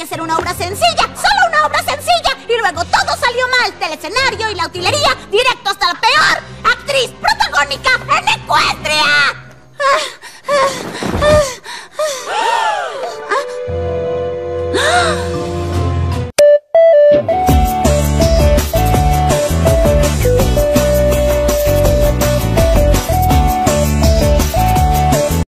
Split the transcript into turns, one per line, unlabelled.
que ser una obra sencilla, solo una obra sencilla. Y luego todo salió mal, del escenario y la utilería, directo hasta la peor actriz protagónica en Ecuestria.